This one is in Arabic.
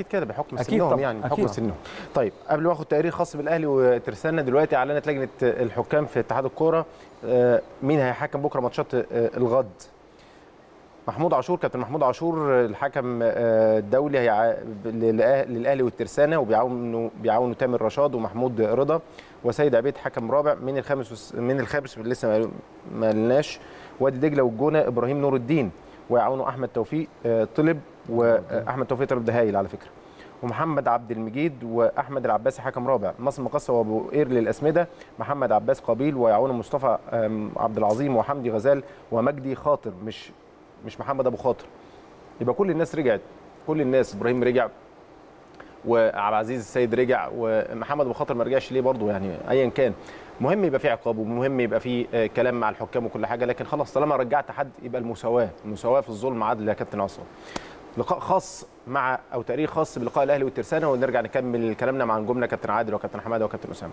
أكيد كده بحكم أكيد سنهم يعني بحكم أكيد. سنهم. طيب قبل ما أخد تقرير خاص بالأهلي وترسانة دلوقتي أعلنت لجنة الحكام في اتحاد الكورة آه، مين هيحكم بكرة ماتشات آه، الغد؟ محمود عاشور كابتن محمود عاشور الحكم آه، الدولي للأهلي والترسانة وبيعاونوا بيعاونوا تامر رشاد ومحمود رضا وسيد عبيد حكم رابع. من الخامس من الخامس لسه ما- ما قلناش؟ وادي دجلة والجونة إبراهيم نور الدين. ويعاونوا أحمد توفيق آه، طلب وأحمد توفيق طلب ده هايل على فكرة. ومحمد عبد المجيد وأحمد العباسي حكم رابع. مصر مقصة وأبو قير للأسمدة محمد عباس قابيل ويعاون مصطفى عبد العظيم وحمدي غزال ومجدي خاطر مش مش محمد أبو خاطر. يبقى كل الناس رجعت كل الناس إبراهيم رجع وعبد العزيز السيد رجع ومحمد أبو خاطر ما رجعش ليه برضه يعني ايا كان. مهم يبقى في عقاب ومهم يبقى في آه، كلام مع الحكام وكل حاجة لكن خلاص طالما رجعت حد يبقى المساواة. المساواة في الظلم عدل يا كابتن عصام. لقاء خاص مع أو تقرير خاص بلقاء الأهلي والترسانة ونرجع نكمل كلامنا مع نجومنا كابتن عادل وكابتن حمادة وكابتن أسامة.